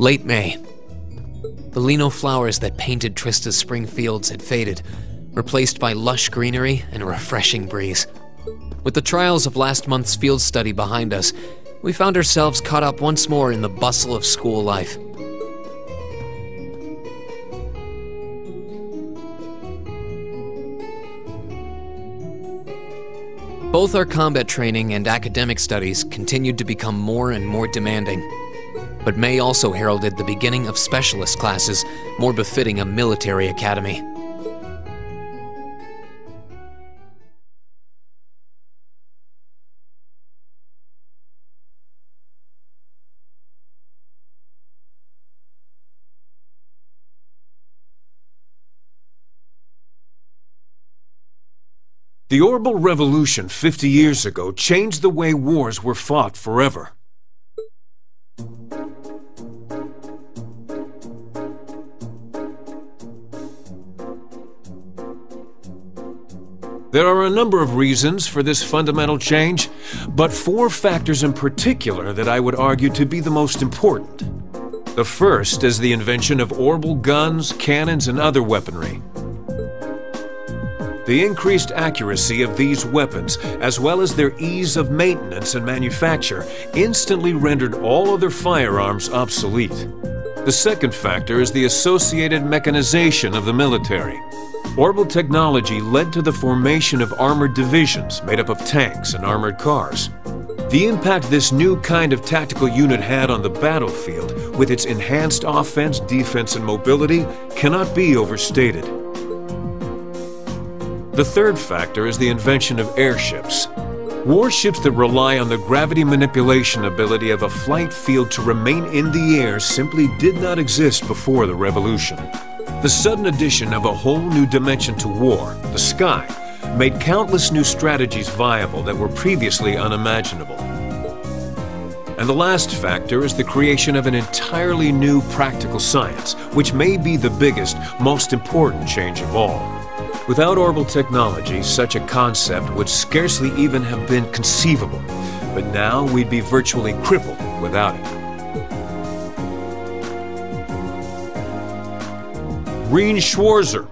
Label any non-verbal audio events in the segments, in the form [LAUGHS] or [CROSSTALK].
Late May. The lino flowers that painted Trista's spring fields had faded, replaced by lush greenery and a refreshing breeze. With the trials of last month's field study behind us, we found ourselves caught up once more in the bustle of school life. Both our combat training and academic studies continued to become more and more demanding. But May also heralded the beginning of specialist classes more befitting a military academy. The Orbal Revolution 50 years ago changed the way wars were fought forever. There are a number of reasons for this fundamental change, but four factors in particular that I would argue to be the most important. The first is the invention of orbal guns, cannons, and other weaponry. The increased accuracy of these weapons, as well as their ease of maintenance and manufacture, instantly rendered all other firearms obsolete. The second factor is the associated mechanization of the military. Orbal technology led to the formation of armored divisions made up of tanks and armored cars. The impact this new kind of tactical unit had on the battlefield, with its enhanced offense, defense, and mobility, cannot be overstated. The third factor is the invention of airships. Warships that rely on the gravity manipulation ability of a flight field to remain in the air simply did not exist before the revolution. The sudden addition of a whole new dimension to war, the sky, made countless new strategies viable that were previously unimaginable. And the last factor is the creation of an entirely new practical science, which may be the biggest, most important change of all. Without orbal technology, such a concept would scarcely even have been conceivable. But now we'd be virtually crippled without it. Rean Schwarzer,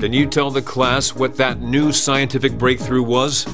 can you tell the class what that new scientific breakthrough was?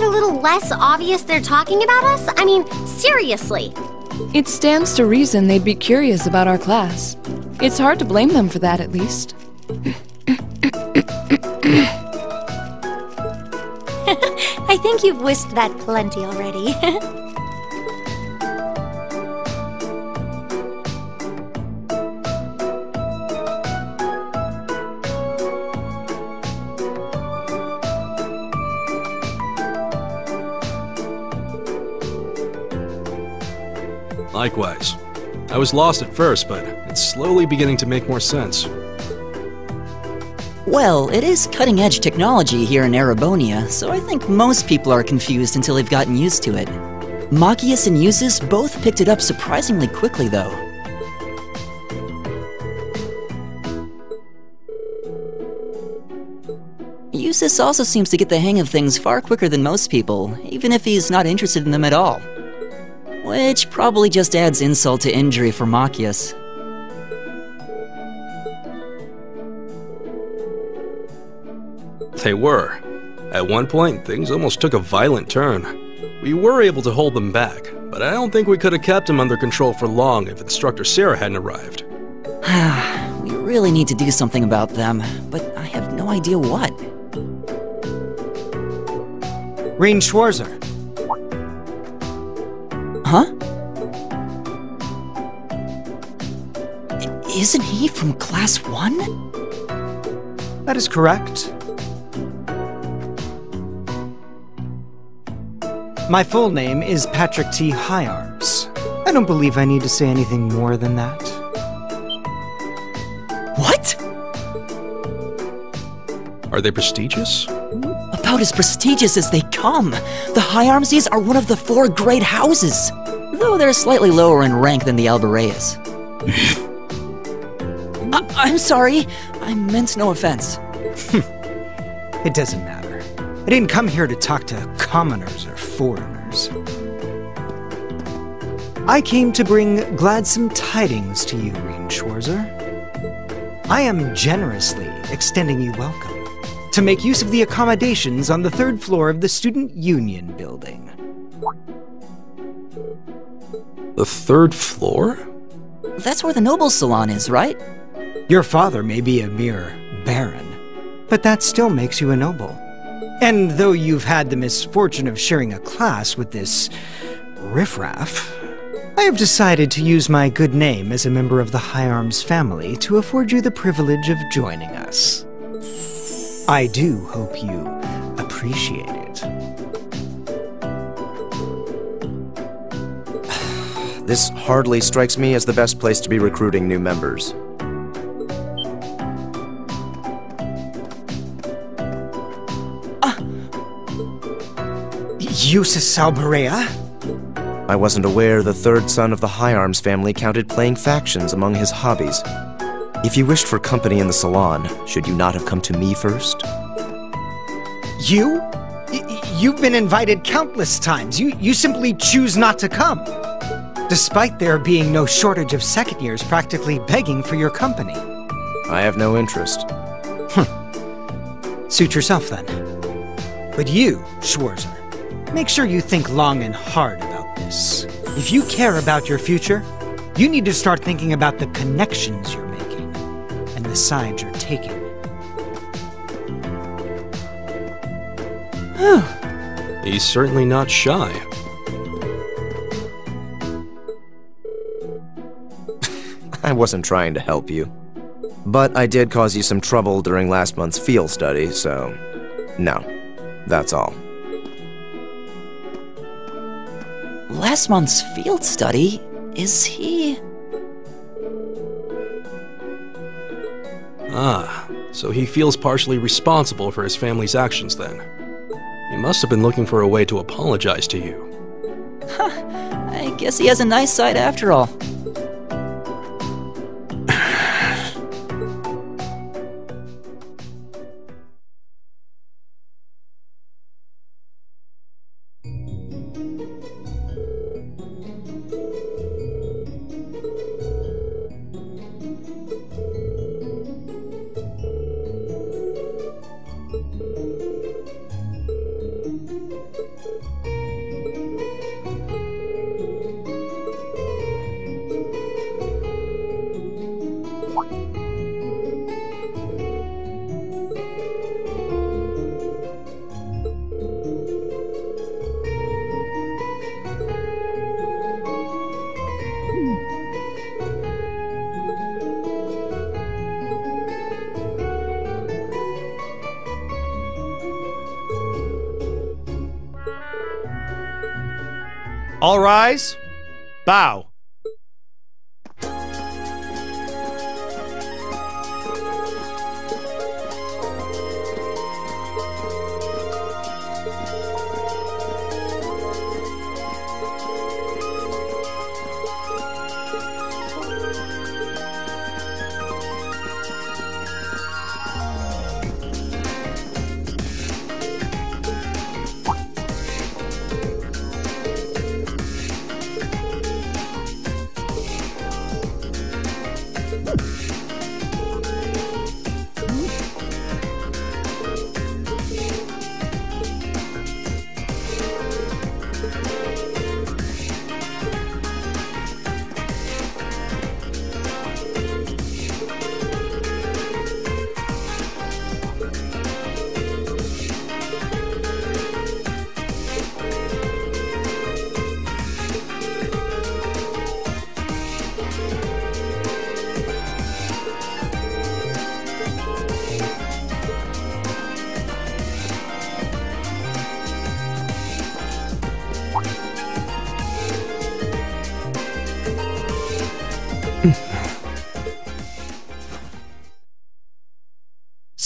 It a little less obvious they're talking about us? I mean, seriously. It stands to reason they'd be curious about our class. It's hard to blame them for that, at least. [LAUGHS] I think you've whisked that plenty already. [LAUGHS] Likewise. I was lost at first, but it's slowly beginning to make more sense. Well, it is cutting edge technology here in Erebonia, so I think most people are confused until they've gotten used to it. Machias and Jusis both picked it up surprisingly quickly, though. Eustace also seems to get the hang of things far quicker than most people, even if he's not interested in them at all. Which probably just adds insult to injury for Machias. They were. At one point, things almost took a violent turn. We were able to hold them back, but I don't think we could have kept them under control for long if Instructor Sara hadn't arrived. [SIGHS] we really need to do something about them, but I have no idea what. Rean Schwarzer. Huh? Isn't he from Class 1? That is correct. My full name is Patrick T. Hyarms. I don't believe I need to say anything more than that. What? Are they prestigious? About as prestigious as they come. The Hyarmses are one of the four great houses, though they're slightly lower in rank than the Albareas. [LAUGHS] I- I'm sorry. I meant no offense. [LAUGHS] It doesn't matter. I didn't come here to talk to commoners or foreigners. I came to bring gladsome tidings to you, Rean Schwarzer. I am generously extending you welcome to make use of the accommodations on the third floor of the Student Union building. The third floor? That's where the noble Salon is, right? Your father may be a mere baron, but that still makes you a noble. And though you've had the misfortune of sharing a class with this riffraff, I have decided to use my good name as a member of the Hyarms family to afford you the privilege of joining us. I do hope you appreciate it. This hardly strikes me as the best place to be recruiting new members. Uh, Jusis Albarea? I wasn't aware the third son of the Hyarms family counted playing factions among his hobbies. If you wished for company in the salon, should you not have come to me first? You? Y- you've been invited countless times. You, you simply choose not to come. Despite there being no shortage of second years practically begging for your company. I have no interest. Suit yourself then. But you, Schwarzer, make sure you think long and hard about this. If you care about your future, you need to start thinking about the connections you're making and the sides you're taking. He's certainly not shy. I wasn't trying to help you. But I did cause you some trouble during last month's field study, so. No. That's all. Last month's field study? Is he. Ah, so he feels partially responsible for his family's actions then. He must have been looking for a way to apologize to you. Huh, [LAUGHS] I guess he has a nice side after all. Rise. Bow.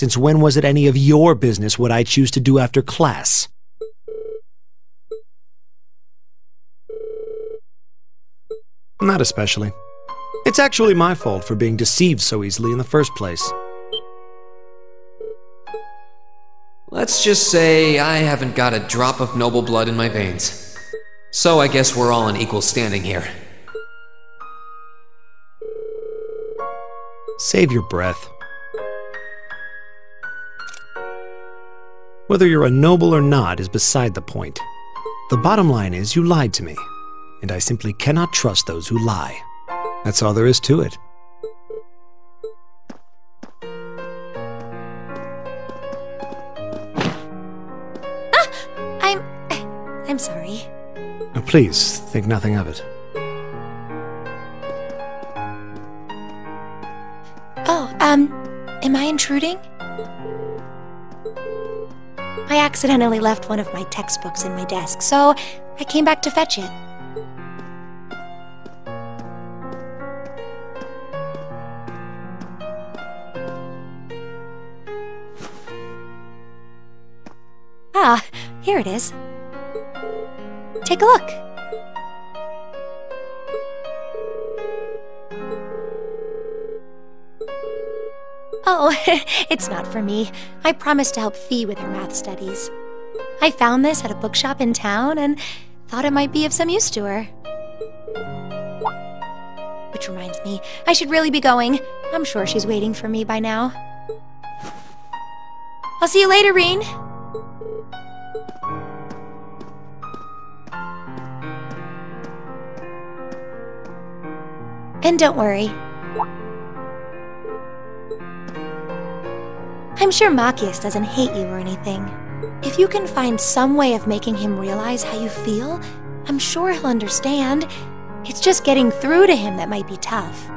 Since when was it any of your business what I choose to do after class? Not especially. It's actually my fault for being deceived so easily in the first place. Let's just say I haven't got a drop of noble blood in my veins. So I guess we're all in equal standing here. Save your breath. Whether you're a noble or not is beside the point. The bottom line is you lied to me, and I simply cannot trust those who lie. That's all there is to it. Ah! I'm. I'm sorry. Now, please think nothing of it. Oh, um, am I intruding? I accidentally left one of my textbooks in my desk, so I came back to fetch it. Ah, here it is. Take a look. Oh, [LAUGHS] it's not for me. I promised to help Fie with her math studies. I found this at a bookshop in town and thought it might be of some use to her. Which reminds me, I should really be going. I'm sure she's waiting for me by now. I'll see you later, Rean. And don't worry. I'm sure Machias doesn't hate you or anything. If you can find some way of making him realize how you feel, I'm sure he'll understand. It's just getting through to him that might be tough.